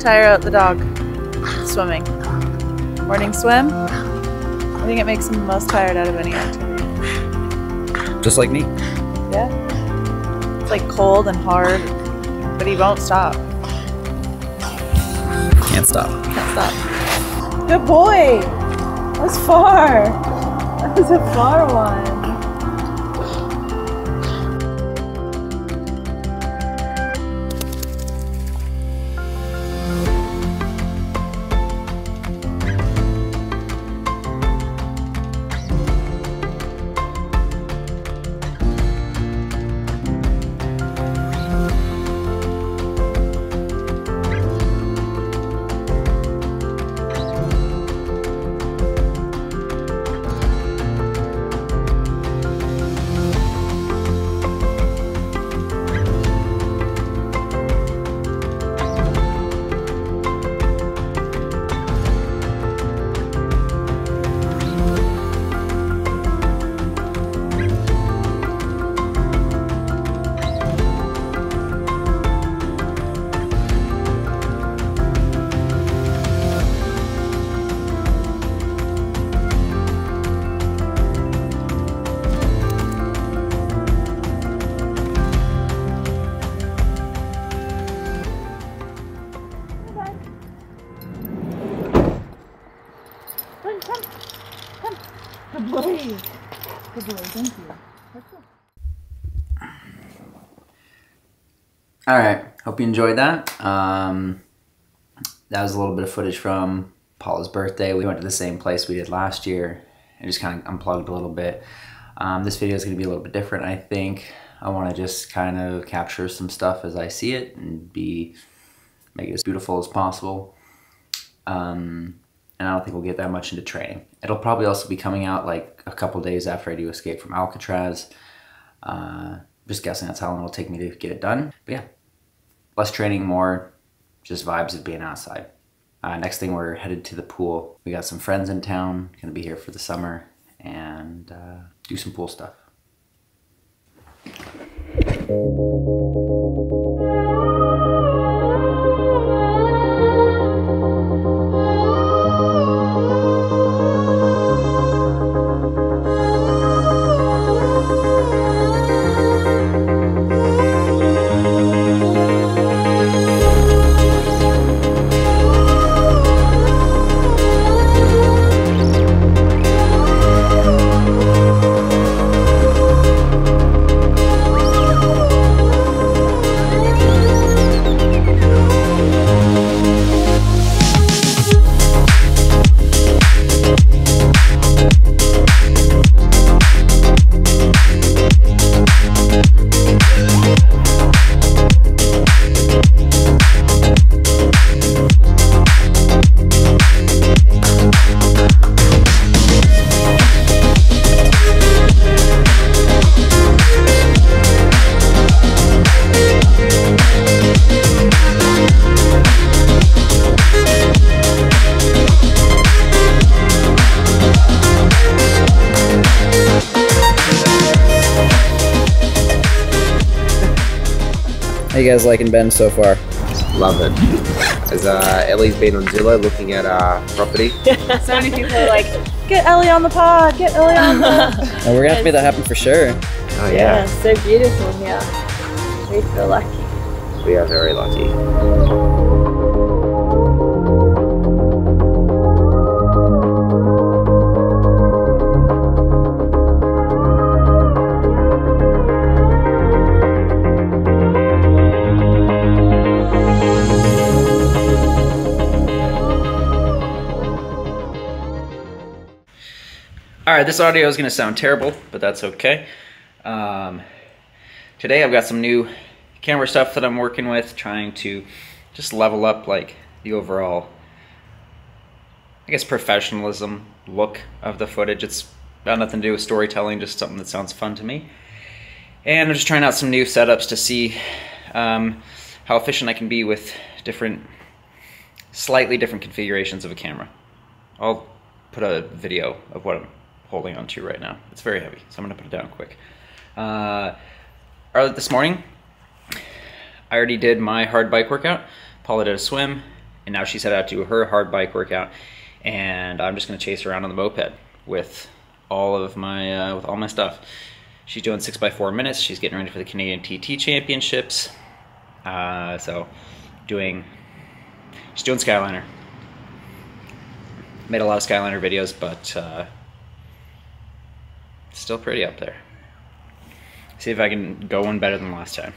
tire out the dog swimming. Morning swim. I think it makes him the most tired out of any activity. Just like me. Yeah. It's like cold and hard, but he won't stop. Can't stop. Can't stop. Good boy. That was far. That was a far one. Come, come. Good boy. Good boy. Thank you. All right. Hope you enjoyed that. Um, that was a little bit of footage from Paula's birthday. We went to the same place we did last year and just kind of unplugged a little bit. Um, this video is going to be a little bit different, I think. I want to just kind of capture some stuff as I see it and be make it as beautiful as possible. Um, and I don't think we'll get that much into training. It'll probably also be coming out like a couple days after I do Escape from Alcatraz. Uh, just guessing that's how long it'll take me to get it done. But yeah, less training, more just vibes of being outside. Uh, next thing, we're headed to the pool. We got some friends in town, gonna be here for the summer, and uh, do some pool stuff. Guys liking Bend so far? Love it. As uh, Ellie's been on Zillow looking at our property. So many people are like, get Ellie on the pod, get Ellie on the pod. And we're gonna have to make that happen for sure. Oh yeah, yeah, so beautiful here. We feel lucky. we are very lucky. Right, this audio is going to sound terrible, but that's okay. Um, today I've got some new camera stuff that I'm working with, trying to just level up like the overall, I guess, professionalism look of the footage. It's got nothing to do with storytelling, just something that sounds fun to me. And I'm just trying out some new setups to see um, how efficient I can be with different, slightly different configurations of a camera. I'll put a video of what I'm holding on to right now. It's very heavy, so I'm gonna put it down quick. Uh, this morning, I already did my hard bike workout. Paula did a swim, and now she's headed out to do her hard bike workout, and I'm just gonna chase around on the moped with all of my uh, with all my stuff. She's doing six by four minutes. She's getting ready for the Canadian TT Championships. Uh, so, doing she's doing Skyliner. Made a lot of Skyliner videos, but uh, still pretty up there. See if I can go one better than last time.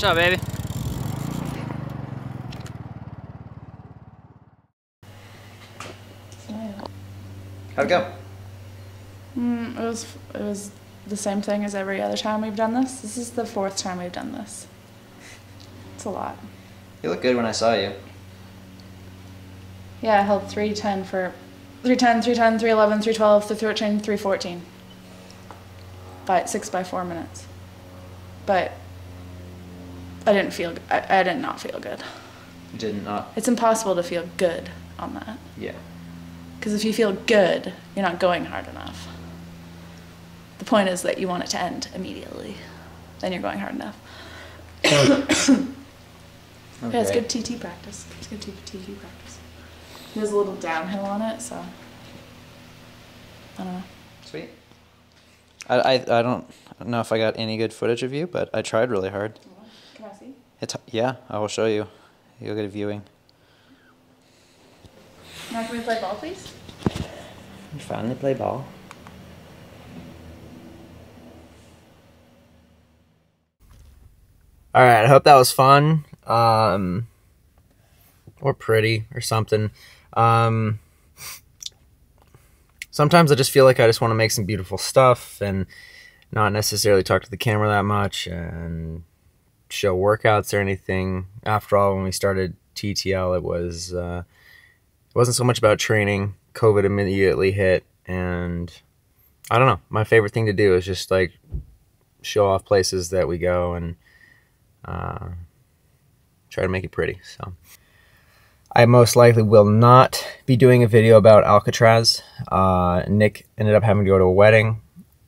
What's up, baby? How'd it go? Mm, it was it was the same thing as every other time we've done this. This is the fourth time we've done this. It's a lot. You look good when I saw you. Yeah, I held 310 for 310, 310, 311, 312, 313, 314. By six by four minutes. But I didn't feel I, I did not feel good. Did not. It's impossible to feel good on that. Yeah. Because if you feel good, you're not going hard enough. The point is that you want it to end immediately. Then you're going hard enough. Yeah, it's good TT practice. It's good TT practice. There's a little downhill on it, so I don't know. Sweet. I, I, I don't know if I got any good footage of you, but I tried really hard. Can I see? It's yeah, I will show you. You'll get a viewing. Now can we play ball, please? You finally play ball. All right, I hope that was fun. Um, or pretty or something. Um, sometimes I just feel like I just want to make some beautiful stuff and not necessarily talk to the camera that much and show workouts or anything. After all, when we started TTL, it was uh, it wasn't so much about training. COVID immediately hit, and I don't know. My favorite thing to do is just like show off places that we go and uh, try to make it pretty. So. I most likely will not be doing a video about Alcatraz. Uh, Nick ended up having to go to a wedding.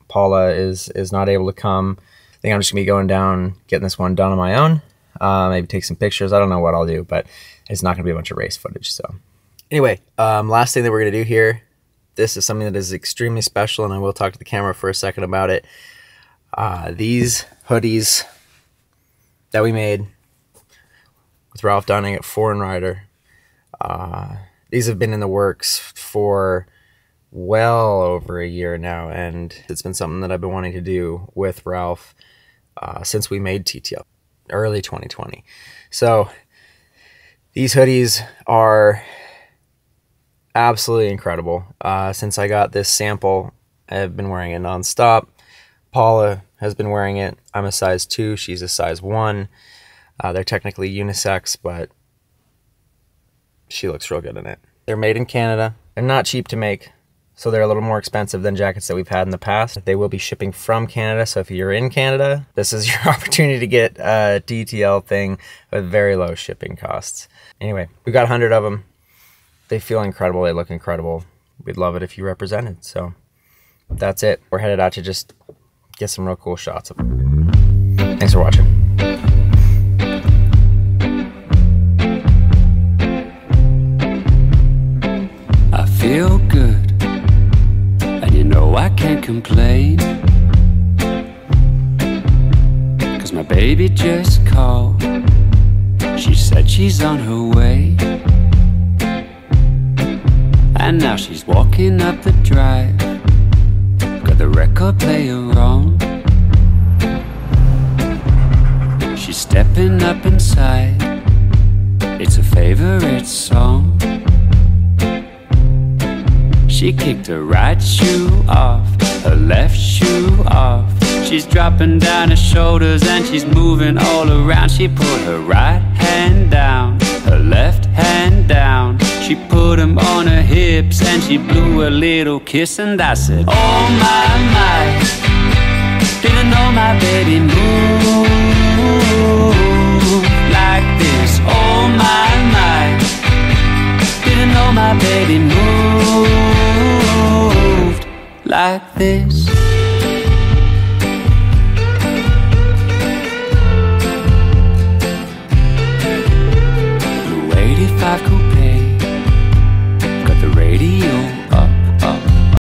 Paula is is not able to come. Think I'm just gonna be going down, getting this one done on my own. Uh, maybe take some pictures. I don't know what I'll do, but it's not gonna be a bunch of race footage. So anyway, um, last thing that we're gonna do here. This is something that is extremely special, and I will talk to the camera for a second about it. Uh, these hoodies that we made with Ralph Dunning at Foreign Rider. Uh, these have been in the works for well over a year now, and it's been something that I've been wanting to do with Ralph uh, since we made TTL early 2020. So these hoodies are absolutely incredible. Uh, since I got this sample, I've been wearing it nonstop. Paula has been wearing it. I'm a size two. She's a size one. Uh, they're technically unisex, but she looks real good in it. They're made in Canada. They're not cheap to make, so they're a little more expensive than jackets that we've had in the past. They will be shipping from Canada, so if you're in Canada, this is your opportunity to get a TTL thing with very low shipping costs. Anyway, we got 100 of them. They feel incredible. They look incredible. We'd love it if you represented. So that's it. We're headed out to just get some real cool shots of them. Thanks for watching. I feel good, I can't complain. Cause my baby just called. She said she's on her way. And now she's walking up the drive. Got the record player on. She's stepping up inside. It's a favorite song. She kicked her right shoe off, her left shoe off. She's dropping down her shoulders and she's moving all around. She put her right hand down, her left hand down. She put them on her hips and she blew a little kiss. And I said, Oh my, my, didn't know my baby move like this.